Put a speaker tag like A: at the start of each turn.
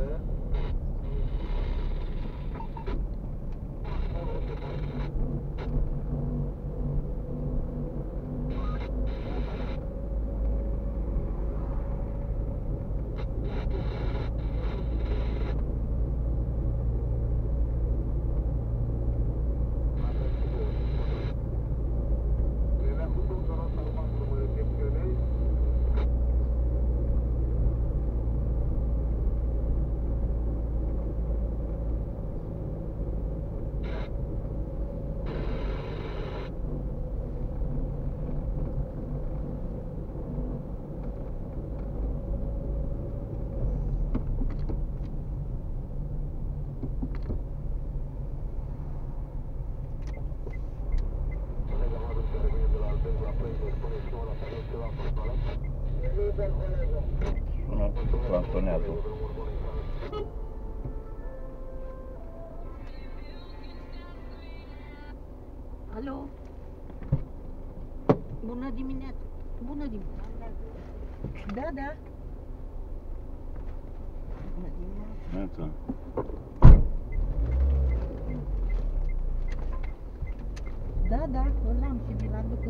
A: 对 Sună plantonează.
B: Alo? Bună dimineața! Bună dimineața! Da, da. Bună dimineața!
A: Iată.
B: Da, da, îl am și vi-l aduc când ajung la vi-l aduc.